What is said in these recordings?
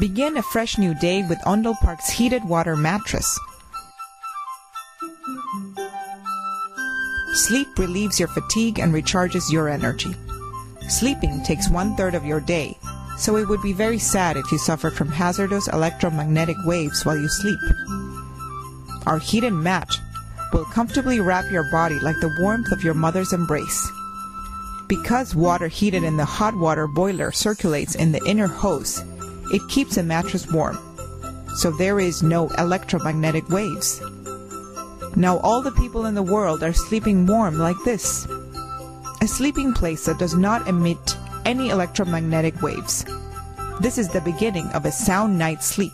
Begin a fresh new day with Ondel Park's heated water mattress. Sleep relieves your fatigue and recharges your energy. Sleeping takes one third of your day, so it would be very sad if you suffered from hazardous electromagnetic waves while you sleep. Our heated mat will comfortably wrap your body like the warmth of your mother's embrace. Because water heated in the hot water boiler circulates in the inner hose, it keeps a mattress warm, so there is no electromagnetic waves. Now all the people in the world are sleeping warm like this. A sleeping place that does not emit any electromagnetic waves. This is the beginning of a sound night's sleep.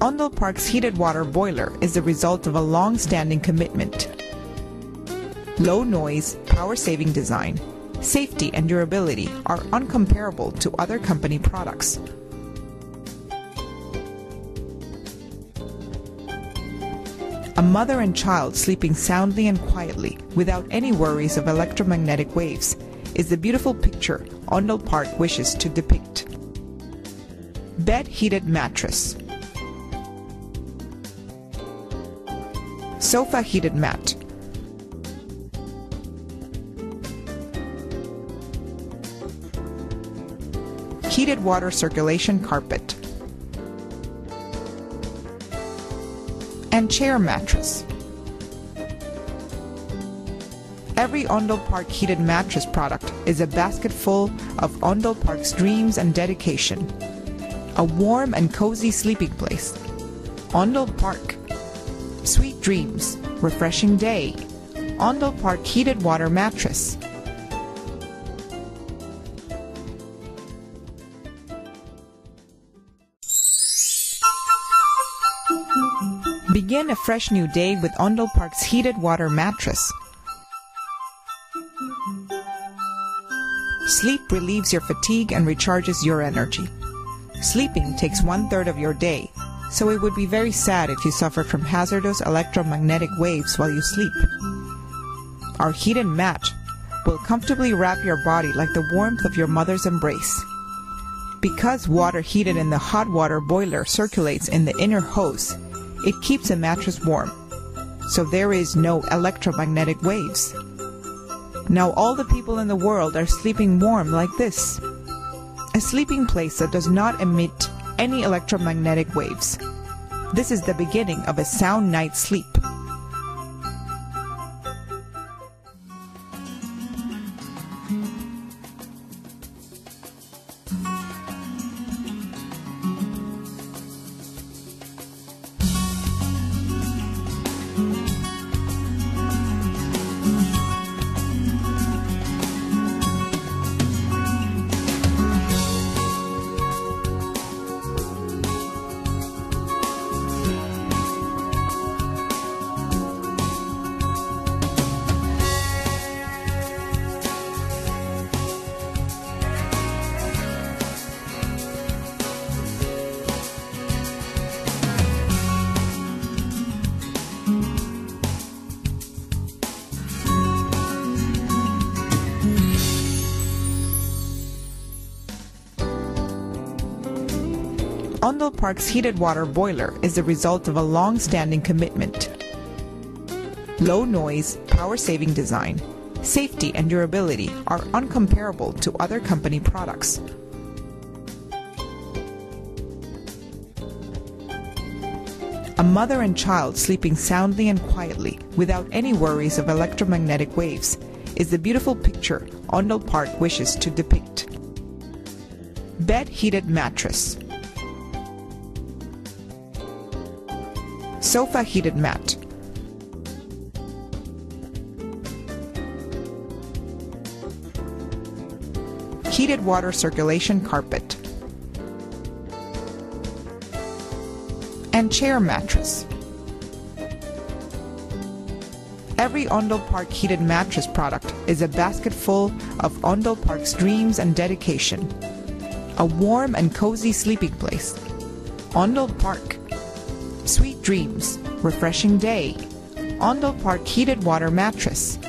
Ondel Park's heated water boiler is the result of a long-standing commitment. Low noise, power-saving design, safety and durability are uncomparable to other company products. A mother and child sleeping soundly and quietly without any worries of electromagnetic waves is the beautiful picture Ondel Park wishes to depict. Bed heated mattress Sofa heated mat. Heated water circulation carpet. And chair mattress. Every Ondel Park heated mattress product is a basket full of Ondel Park's dreams and dedication. A warm and cozy sleeping place. Ondel Park Sweet dreams, refreshing day. Ondel Park heated water mattress. Begin a fresh new day with Ondel Park's heated water mattress. Sleep relieves your fatigue and recharges your energy. Sleeping takes one third of your day, so it would be very sad if you suffered from hazardous electromagnetic waves while you sleep. Our heated mat will comfortably wrap your body like the warmth of your mother's embrace. Because water heated in the hot water boiler circulates in the inner hose, it keeps a mattress warm, so there is no electromagnetic waves. Now all the people in the world are sleeping warm like this. A sleeping place that does not emit any electromagnetic waves. This is the beginning of a sound night's sleep. Ondel Park's heated water boiler is the result of a long-standing commitment. Low noise, power-saving design, safety and durability are uncomparable to other company products. A mother and child sleeping soundly and quietly without any worries of electromagnetic waves is the beautiful picture Ondel Park wishes to depict. Bed heated mattress. Sofa heated mat. Heated water circulation carpet. And chair mattress. Every Ondel Park heated mattress product is a basket full of Ondel Park's dreams and dedication. A warm and cozy sleeping place. Ondel Park. Dreams, refreshing day. Ondel Park heated water mattress.